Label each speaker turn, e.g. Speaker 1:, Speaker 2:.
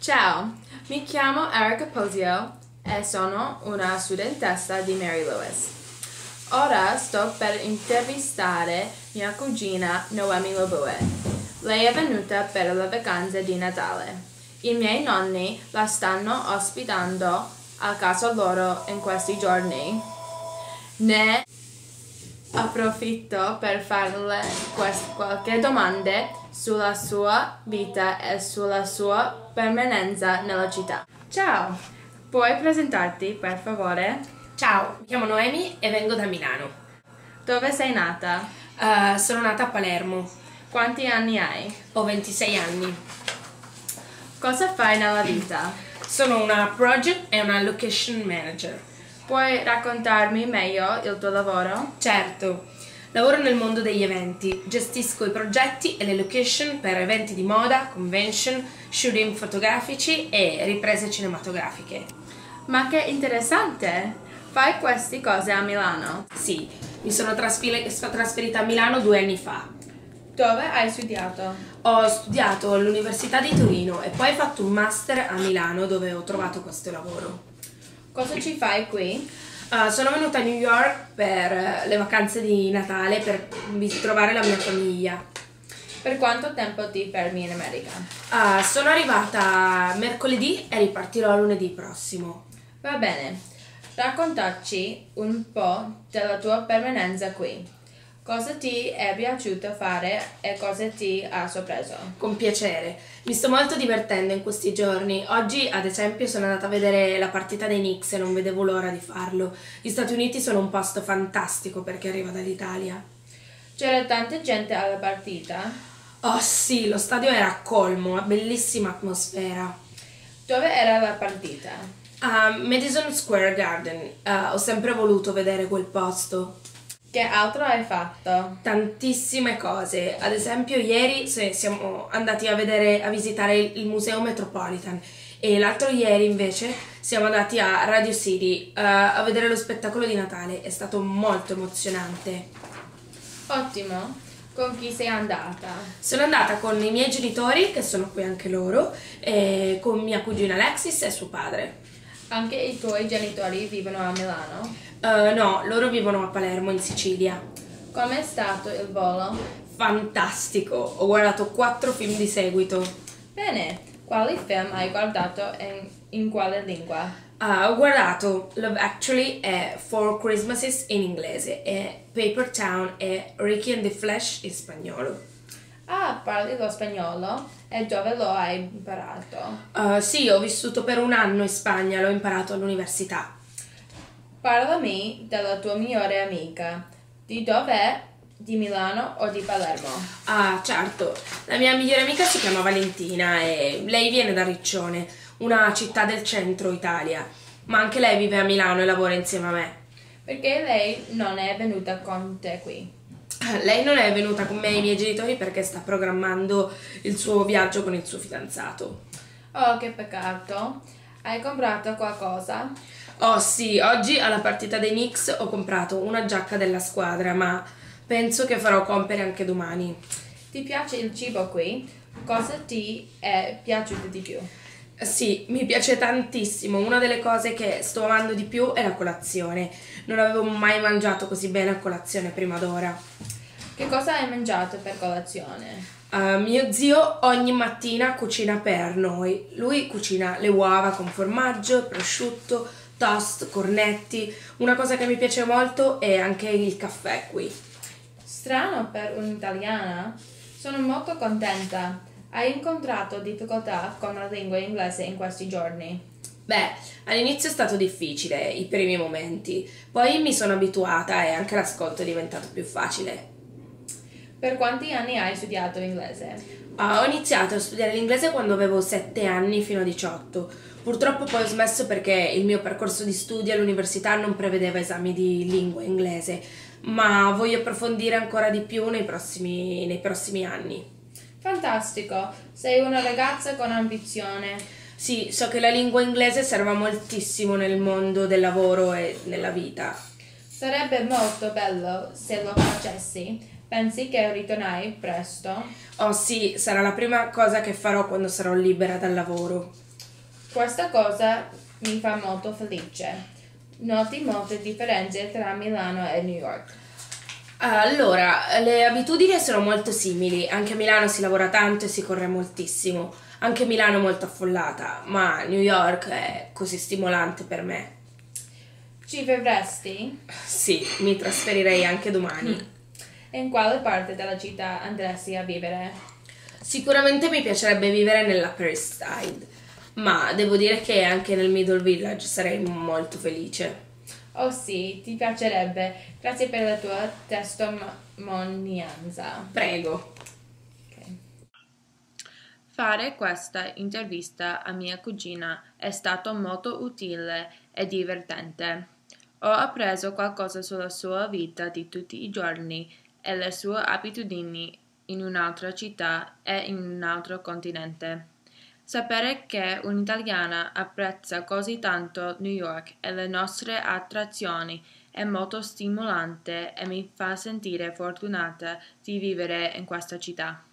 Speaker 1: Ciao, mi chiamo Erica Posio e sono una studentessa di Mary Lewis. Ora sto per intervistare mia cugina Noemi Lobue. Lei è venuta per le vacanze di Natale. I miei nonni la stanno ospitando a casa loro in questi giorni. Ne approfitto per farle qualche domande sulla sua vita e sulla sua permanenza nella città. Ciao, puoi presentarti per favore?
Speaker 2: Ciao, mi chiamo Noemi e vengo da Milano.
Speaker 1: Dove sei nata?
Speaker 2: Uh, sono nata a Palermo,
Speaker 1: Quanti anni hai?
Speaker 2: ho 26 anni.
Speaker 1: Cosa fai nella vita?
Speaker 2: Sono una project e una location manager.
Speaker 1: Puoi raccontarmi meglio il tuo lavoro?
Speaker 2: Certo, lavoro nel mondo degli eventi, gestisco i progetti e le location per eventi di moda, convention, shooting fotografici e riprese cinematografiche.
Speaker 1: Ma che interessante! Fai queste cose a Milano.
Speaker 2: Sì, mi sono trasferita a Milano due anni fa.
Speaker 1: Dove hai studiato?
Speaker 2: Ho studiato all'Università di Torino e poi ho fatto un master a Milano dove ho trovato questo lavoro.
Speaker 1: Cosa ci fai qui?
Speaker 2: Uh, sono venuta a New York per eh, le vacanze di Natale per trovare la mia famiglia.
Speaker 1: Per quanto tempo ti fermi in America?
Speaker 2: Uh, sono arrivata mercoledì e ripartirò lunedì prossimo.
Speaker 1: Va bene, raccontaci un po' della tua permanenza qui. Cosa ti è piaciuto fare e cosa ti ha sorpreso?
Speaker 2: Con piacere. Mi sto molto divertendo in questi giorni. Oggi, ad esempio, sono andata a vedere la partita dei Knicks e non vedevo l'ora di farlo. Gli Stati Uniti sono un posto fantastico perché arriva dall'Italia.
Speaker 1: C'era tanta gente alla partita?
Speaker 2: Oh sì, lo stadio era colmo, una bellissima atmosfera.
Speaker 1: Dove era la partita?
Speaker 2: A Madison Square Garden. Uh, ho sempre voluto vedere quel posto.
Speaker 1: Che altro hai fatto?
Speaker 2: Tantissime cose. Ad esempio, ieri siamo andati a vedere, a visitare il, il Museo Metropolitan e l'altro ieri invece siamo andati a Radio City uh, a vedere lo spettacolo di Natale. È stato molto emozionante.
Speaker 1: Ottimo. Con chi sei andata?
Speaker 2: Sono andata con i miei genitori, che sono qui anche loro, e con mia cugina Alexis e suo padre.
Speaker 1: Anche i tuoi genitori vivono a Milano?
Speaker 2: Uh, no, loro vivono a Palermo, in Sicilia.
Speaker 1: Com'è stato il volo?
Speaker 2: Fantastico! Ho guardato quattro film di seguito.
Speaker 1: Bene, quali film hai guardato e in quale lingua?
Speaker 2: Ah, ho guardato Love Actually e Four Christmases in inglese e Paper Town e Ricky and the Flash in spagnolo.
Speaker 1: Ah, parli lo spagnolo? E dove lo hai imparato?
Speaker 2: Uh, sì, ho vissuto per un anno in Spagna, l'ho imparato all'università.
Speaker 1: Parlami della tua migliore amica. Di dov'è? Di Milano o di Palermo?
Speaker 2: Ah, certo, la mia migliore amica si chiama Valentina e lei viene da Riccione, una città del centro Italia, ma anche lei vive a Milano e lavora insieme a me.
Speaker 1: Perché lei non è venuta con te qui?
Speaker 2: Lei non è venuta con me e i miei genitori perché sta programmando il suo viaggio con il suo fidanzato.
Speaker 1: Oh, che peccato. Hai comprato qualcosa?
Speaker 2: Oh sì, oggi alla partita dei Knicks ho comprato una giacca della squadra, ma penso che farò compere anche domani.
Speaker 1: Ti piace il cibo qui? Cosa ti è piaciuto di più?
Speaker 2: Sì, mi piace tantissimo. Una delle cose che sto amando di più è la colazione. Non avevo mai mangiato così bene a colazione prima d'ora.
Speaker 1: Che cosa hai mangiato per colazione?
Speaker 2: Uh, mio zio ogni mattina cucina per noi. Lui cucina le uova con formaggio, prosciutto, toast, cornetti. Una cosa che mi piace molto è anche il caffè qui.
Speaker 1: Strano per un'italiana. Sono molto contenta. Hai incontrato difficoltà con la lingua inglese in questi giorni?
Speaker 2: Beh, all'inizio è stato difficile, i primi momenti. Poi mi sono abituata e anche l'ascolto è diventato più facile.
Speaker 1: Per quanti anni hai studiato inglese?
Speaker 2: Ah, ho iniziato a studiare l'inglese quando avevo 7 anni fino a 18. Purtroppo poi ho smesso perché il mio percorso di studi all'università non prevedeva esami di lingua inglese, ma voglio approfondire ancora di più nei prossimi, nei prossimi anni.
Speaker 1: Fantastico, sei una ragazza con ambizione.
Speaker 2: Sì, so che la lingua inglese serve moltissimo nel mondo del lavoro e nella vita.
Speaker 1: Sarebbe molto bello se lo facessi. Pensi che ritornerai presto?
Speaker 2: Oh sì, sarà la prima cosa che farò quando sarò libera dal lavoro.
Speaker 1: Questa cosa mi fa molto felice. Noti molte differenze tra Milano e New York.
Speaker 2: Allora, le abitudini sono molto simili. Anche a Milano si lavora tanto e si corre moltissimo. Anche Milano è molto affollata, ma New York è così stimolante per me.
Speaker 1: Ci vivresti?
Speaker 2: Sì, mi trasferirei anche domani.
Speaker 1: E in quale parte della città andresti a vivere?
Speaker 2: Sicuramente mi piacerebbe vivere nell'Upper East Side, ma devo dire che anche nel Middle Village sarei molto felice.
Speaker 1: Oh sì, ti piacerebbe. Grazie per la tua testimonianza.
Speaker 2: Prego.
Speaker 1: Fare questa intervista a mia cugina è stato molto utile e divertente. Ho appreso qualcosa sulla sua vita di tutti i giorni e le sue abitudini in un'altra città e in un altro continente. Sapere che un'italiana apprezza così tanto New York e le nostre attrazioni è molto stimolante e mi fa sentire fortunata di vivere in questa città.